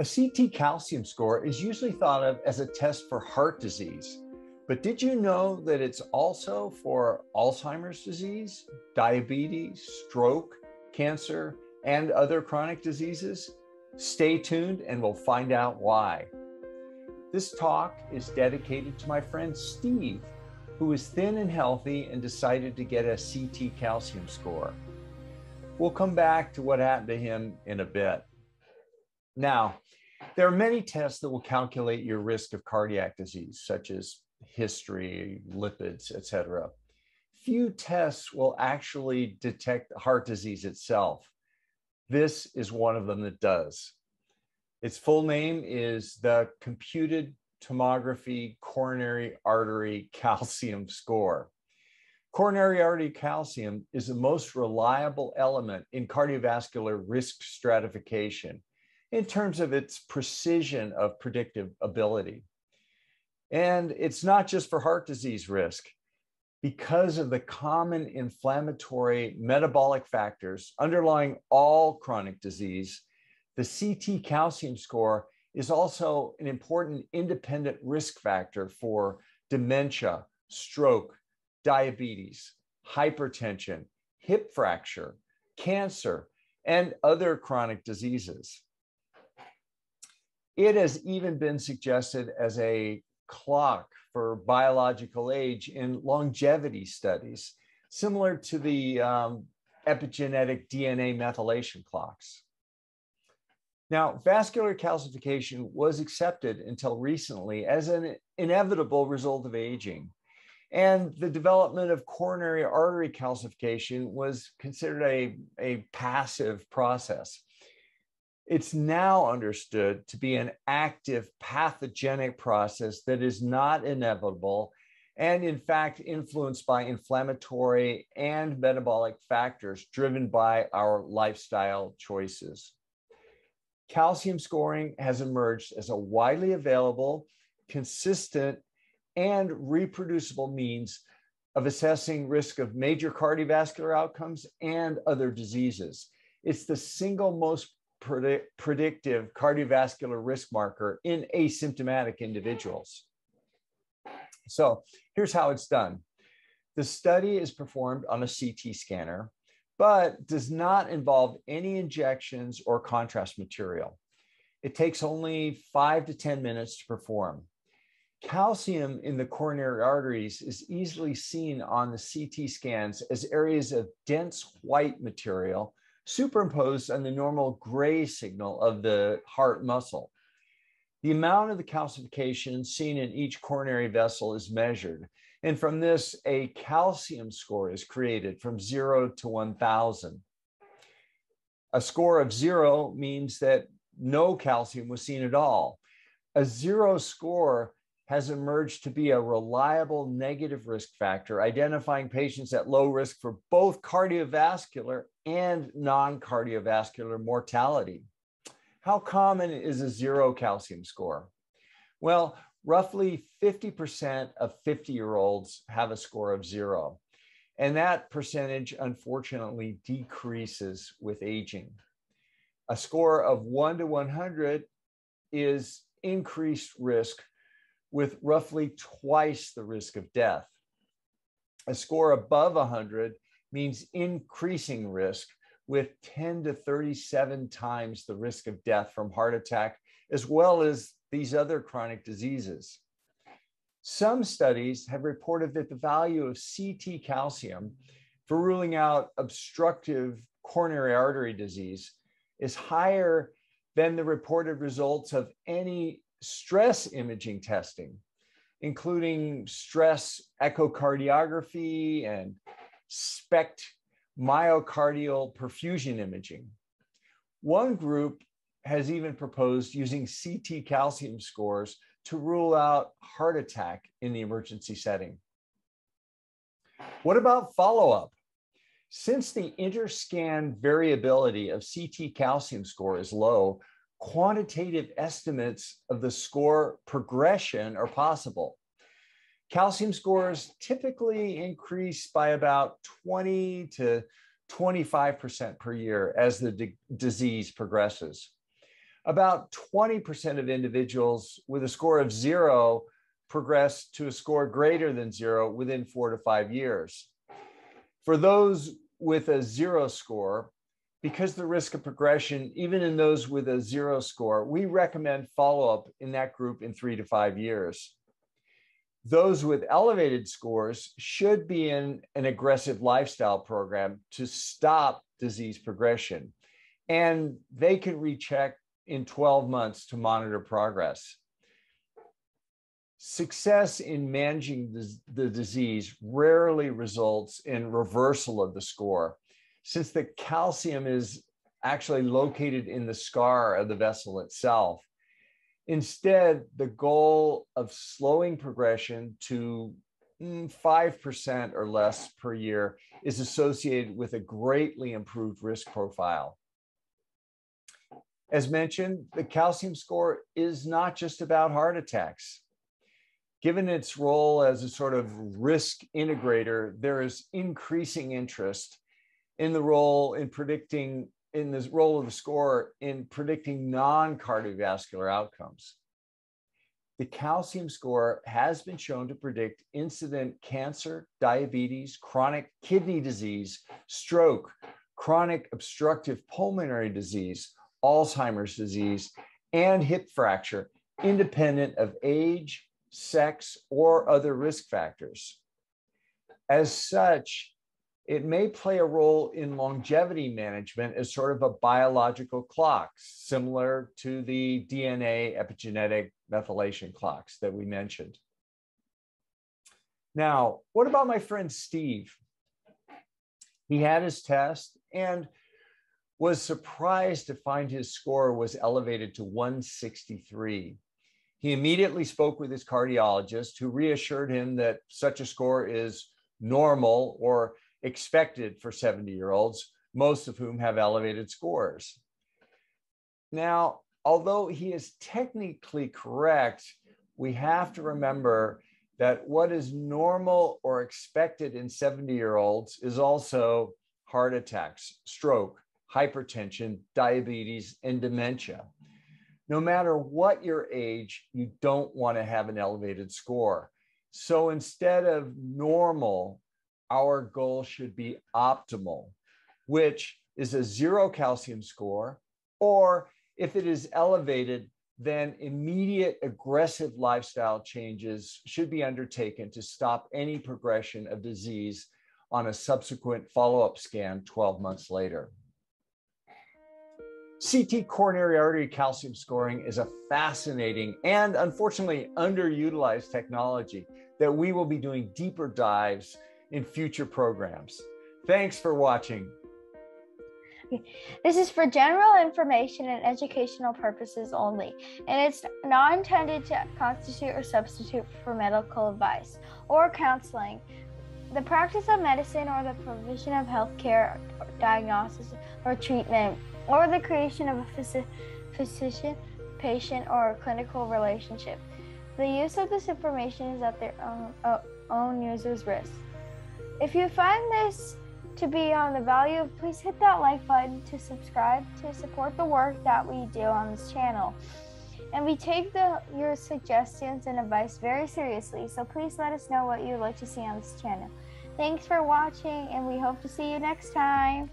A CT calcium score is usually thought of as a test for heart disease. But did you know that it's also for Alzheimer's disease, diabetes, stroke, cancer, and other chronic diseases? Stay tuned and we'll find out why. This talk is dedicated to my friend Steve, who is thin and healthy and decided to get a CT calcium score. We'll come back to what happened to him in a bit. Now, there are many tests that will calculate your risk of cardiac disease, such as history, lipids, etc. Few tests will actually detect heart disease itself. This is one of them that does. Its full name is the Computed Tomography Coronary Artery Calcium Score. Coronary artery calcium is the most reliable element in cardiovascular risk stratification in terms of its precision of predictive ability. And it's not just for heart disease risk. Because of the common inflammatory metabolic factors underlying all chronic disease, the CT calcium score is also an important independent risk factor for dementia, stroke, diabetes, hypertension, hip fracture, cancer, and other chronic diseases. It has even been suggested as a clock for biological age in longevity studies, similar to the um, epigenetic DNA methylation clocks. Now, vascular calcification was accepted until recently as an inevitable result of aging. And the development of coronary artery calcification was considered a, a passive process. It's now understood to be an active pathogenic process that is not inevitable and, in fact, influenced by inflammatory and metabolic factors driven by our lifestyle choices. Calcium scoring has emerged as a widely available, consistent, and reproducible means of assessing risk of major cardiovascular outcomes and other diseases. It's the single most predict, predictive cardiovascular risk marker in asymptomatic individuals. So here's how it's done. The study is performed on a CT scanner, but does not involve any injections or contrast material. It takes only five to 10 minutes to perform. Calcium in the coronary arteries is easily seen on the CT scans as areas of dense white material superimposed on the normal gray signal of the heart muscle. The amount of the calcification seen in each coronary vessel is measured. And from this, a calcium score is created from zero to 1,000. A score of zero means that no calcium was seen at all. A zero score has emerged to be a reliable negative risk factor, identifying patients at low risk for both cardiovascular and non cardiovascular mortality. How common is a zero calcium score? Well, roughly 50% of 50 year olds have a score of zero. And that percentage, unfortunately, decreases with aging. A score of one to 100 is increased risk with roughly twice the risk of death. A score above 100 means increasing risk with 10 to 37 times the risk of death from heart attack, as well as these other chronic diseases. Some studies have reported that the value of CT calcium for ruling out obstructive coronary artery disease is higher than the reported results of any stress imaging testing, including stress echocardiography and SPECT myocardial perfusion imaging. One group has even proposed using CT calcium scores to rule out heart attack in the emergency setting. What about follow up? Since the interscan variability of CT calcium score is low, quantitative estimates of the score progression are possible. Calcium scores typically increase by about 20 to 25% per year as the disease progresses. About 20% of individuals with a score of zero progress to a score greater than zero within four to five years. For those with a zero score, because the risk of progression, even in those with a zero score, we recommend follow up in that group in three to five years. Those with elevated scores should be in an aggressive lifestyle program to stop disease progression. And they can recheck in 12 months to monitor progress. Success in managing the, the disease rarely results in reversal of the score since the calcium is actually located in the scar of the vessel itself. Instead, the goal of slowing progression to 5% mm, or less per year is associated with a greatly improved risk profile. As mentioned, the calcium score is not just about heart attacks. Given its role as a sort of risk integrator, there is increasing interest in the role in predicting in this role of the score in predicting non-cardiovascular outcomes. The calcium score has been shown to predict incident cancer, diabetes, chronic kidney disease, stroke, chronic obstructive pulmonary disease, Alzheimer's disease, and hip fracture, independent of age, sex, or other risk factors. As such, it may play a role in longevity management as sort of a biological clock, similar to the DNA epigenetic methylation clocks that we mentioned. Now, what about my friend Steve? He had his test and was surprised to find his score was elevated to 163. He immediately spoke with his cardiologist, who reassured him that such a score is normal or expected for 70 year olds, most of whom have elevated scores. Now, although he is technically correct, we have to remember that what is normal or expected in 70 year olds is also heart attacks, stroke, hypertension, diabetes, and dementia. No matter what your age, you don't want to have an elevated score. So instead of normal, our goal should be optimal, which is a zero calcium score, or if it is elevated, then immediate aggressive lifestyle changes should be undertaken to stop any progression of disease on a subsequent follow up scan 12 months later. CT coronary artery calcium scoring is a fascinating and unfortunately underutilized technology that we will be doing deeper dives in future programs. Thanks for watching. This is for general information and educational purposes only, and it's not intended to constitute or substitute for medical advice or counseling. The practice of medicine or the provision of healthcare, diagnosis, or treatment, or the creation of a physician patient or clinical relationship. The use of this information is at their own, uh, own user's risk. If you find this to be on the value, please hit that like button to subscribe to support the work that we do on this channel. And we take the, your suggestions and advice very seriously, so please let us know what you'd like to see on this channel. Thanks for watching, and we hope to see you next time.